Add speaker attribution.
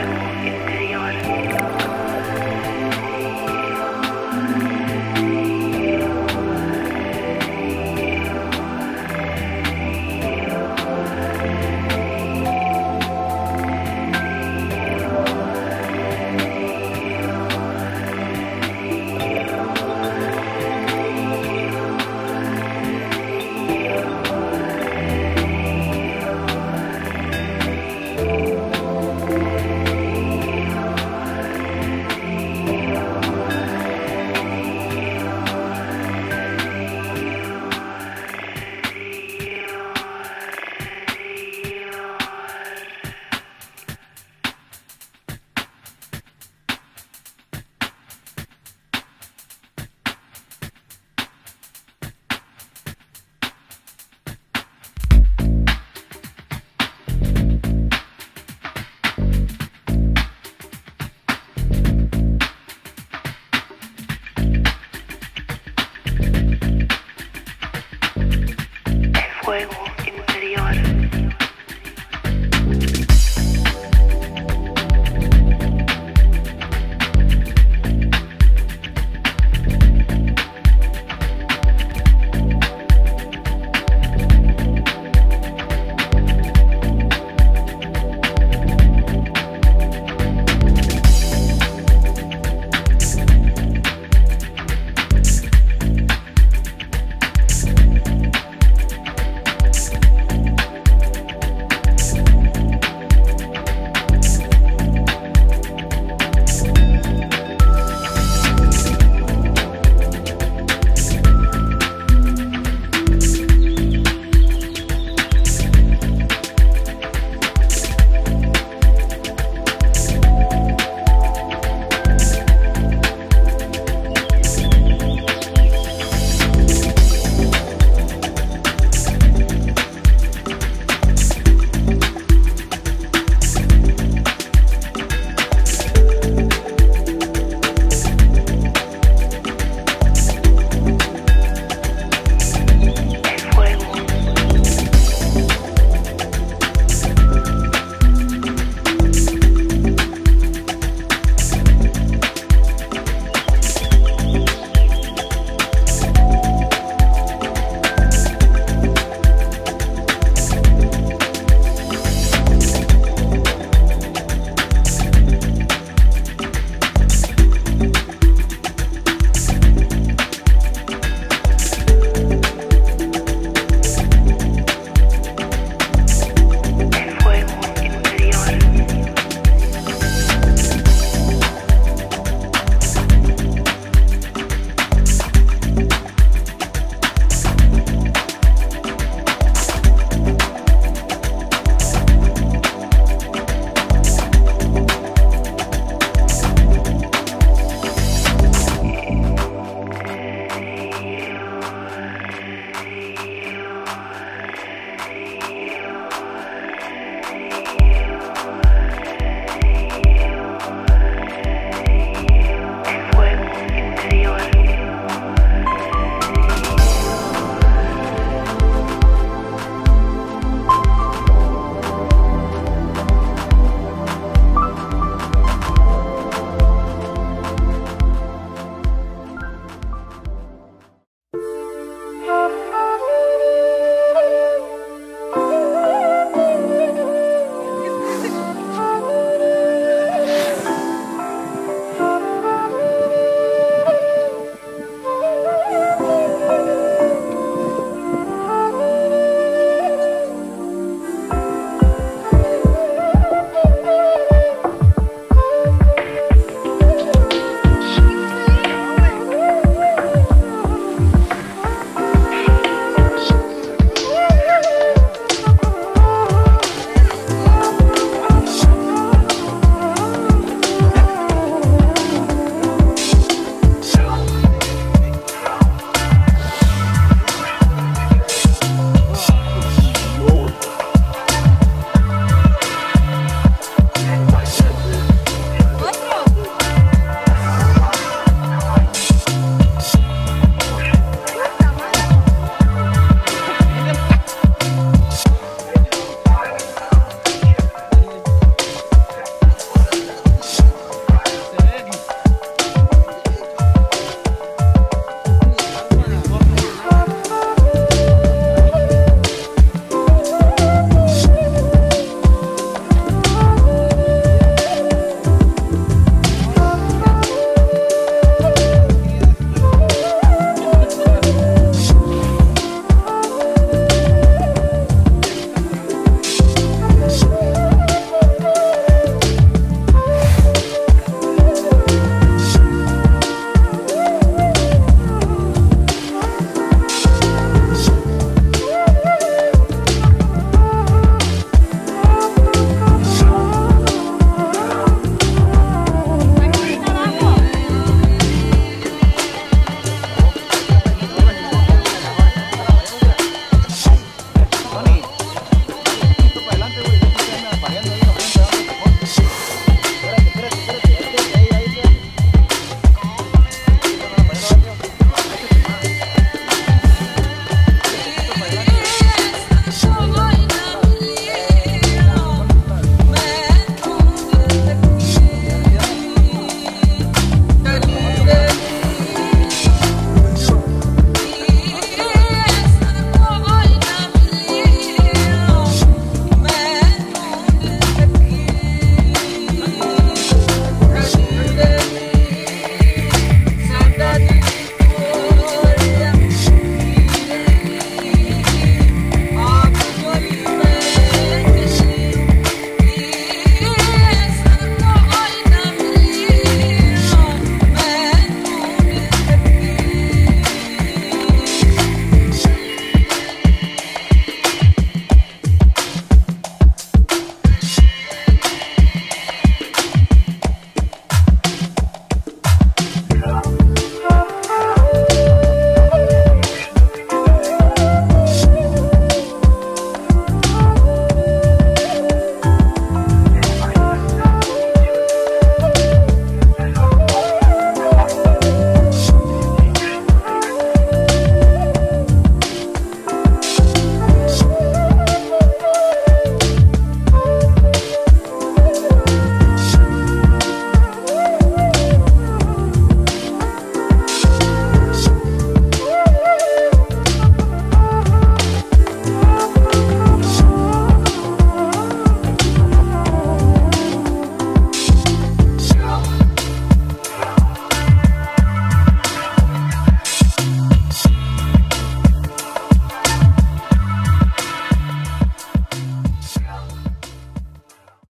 Speaker 1: fuego.